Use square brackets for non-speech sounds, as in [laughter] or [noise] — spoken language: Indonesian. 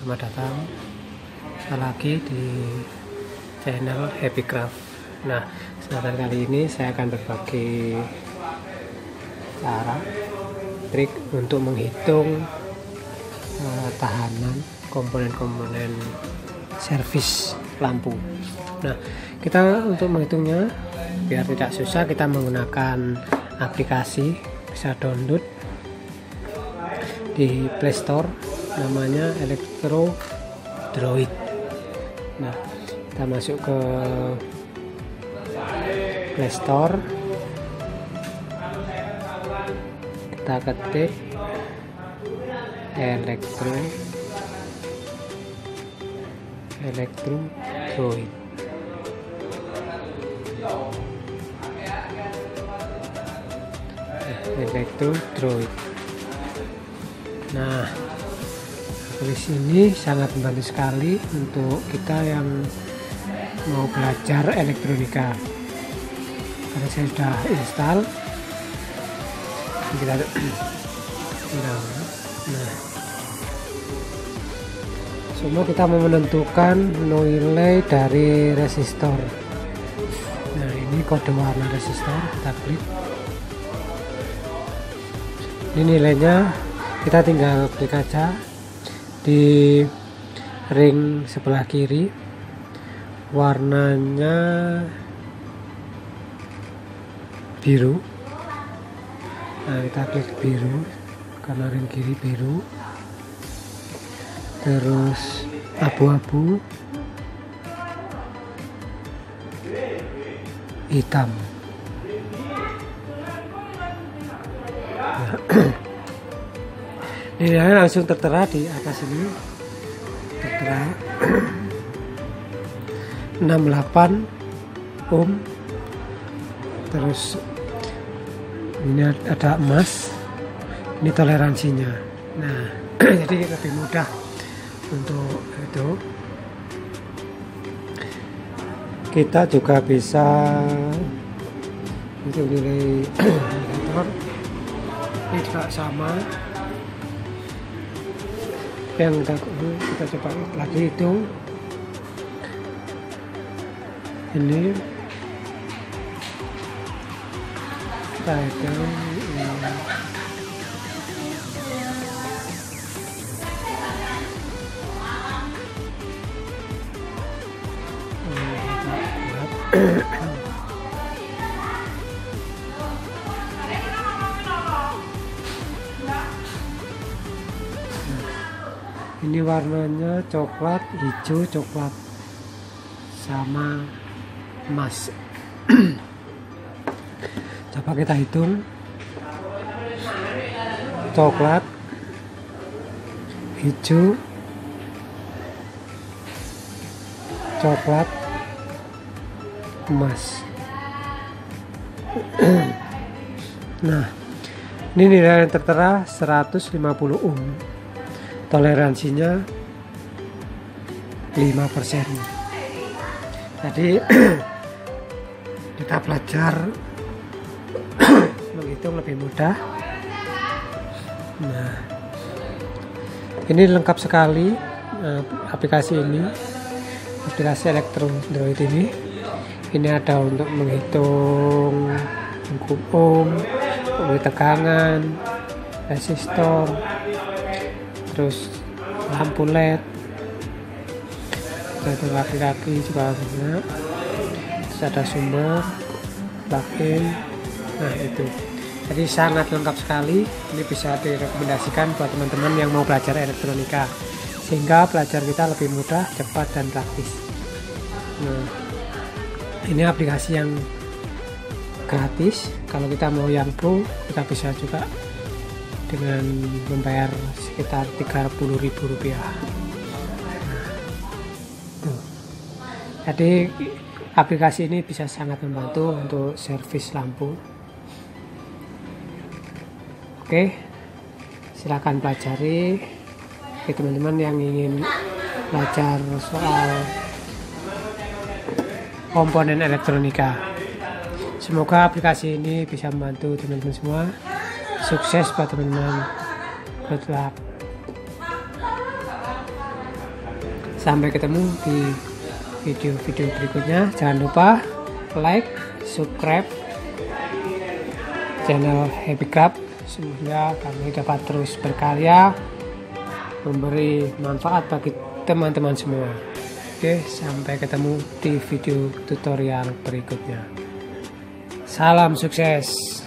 selamat datang sekali lagi di channel Happy Craft. Nah, kesempatan kali ini saya akan berbagi cara trik untuk menghitung uh, tahanan komponen-komponen servis lampu. Nah, kita untuk menghitungnya biar tidak susah kita menggunakan aplikasi bisa download di Play Store namanya Electro Droid. Nah kita masuk ke Play Store. Kita ketik Electro Electro Droid. Electro Droid. Nah tulis ini sangat membantu sekali untuk kita yang mau belajar elektronika. Karena saya sudah install. Kita nah, nah. Semua kita mau menentukan nilai dari resistor. Nah ini kode warna resistor. Kita klik. Ini nilainya. Kita tinggal klik aja di ring sebelah kiri warnanya biru. Nah kita klik biru karena ring kiri biru. Terus abu-abu hitam [clears throat] ini langsung tertera di atas ini. Tertera. [clears throat] 68 ohm terus ini ada emas. Ini toleransinya. Nah [clears throat] jadi lebih mudah untuk itu kita juga bisa untuk nilai indikator [clears throat] ini juga sama yang kita, kita coba lagi hitung ini. Kita hitung [clears throat] ini warnanya coklat hijau coklat. Sama emas. [clears throat] Coba kita hitung. Coklat hijau coklat emas. [clears throat] Nah ini nilai yang tertera 150 ohm toleransinya 5% jadi [clears throat] kita belajar [clears throat] menghitung lebih mudah. Nah ini lengkap sekali aplikasi ini aplikasi elektro Android ini. Ini ada untuk menghitung hukum ohm tegangan resistor terus lampu led. Ada laki-laki juga banyak terus ada sumber plugin nah itu. Jadi sangat lengkap sekali. Ini bisa direkomendasikan buat teman-teman yang mau belajar elektronika sehingga belajar kita lebih mudah cepat dan praktis. Nah ini aplikasi yang gratis. Kalau kita mau yang pro kita bisa juga dengan membayar sekitar 30.000 rupiah. Nah, jadi aplikasi ini bisa sangat membantu untuk servis lampu. Oke silahkan pelajari. Bagi teman-teman yang ingin belajar soal komponen elektronika semoga aplikasi ini bisa membantu teman-teman semua sukses buat teman-teman good luck sampai ketemu di video-video berikutnya. Jangan lupa like subscribe channel Happy Club. Sehingga kami dapat terus berkarya memberi manfaat bagi teman-teman semua. Oke sampai ketemu di video tutorial berikutnya. Salam sukses